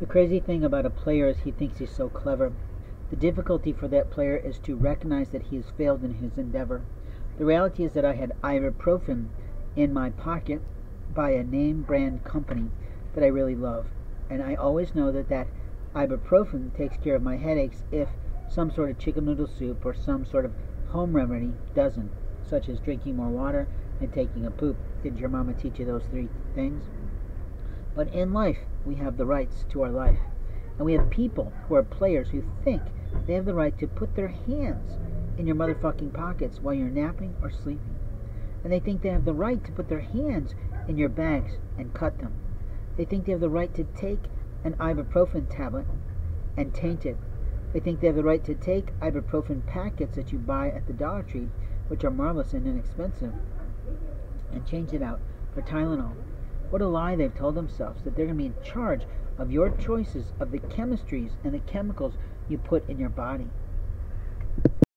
The crazy thing about a player is he thinks he's so clever. The difficulty for that player is to recognize that he has failed in his endeavor. The reality is that I had ibuprofen in my pocket by a name brand company that I really love. And I always know that that ibuprofen takes care of my headaches if some sort of chicken noodle soup or some sort of home remedy doesn't, such as drinking more water and taking a poop. Did your mama teach you those three things? But in life, we have the rights to our life. And we have people who are players who think they have the right to put their hands in your motherfucking pockets while you're napping or sleeping. And they think they have the right to put their hands in your bags and cut them. They think they have the right to take an ibuprofen tablet and taint it. They think they have the right to take ibuprofen packets that you buy at the Dollar Tree, which are marvelous and inexpensive, and change it out for Tylenol. What a lie they've told themselves that they're going to be in charge of your choices of the chemistries and the chemicals you put in your body.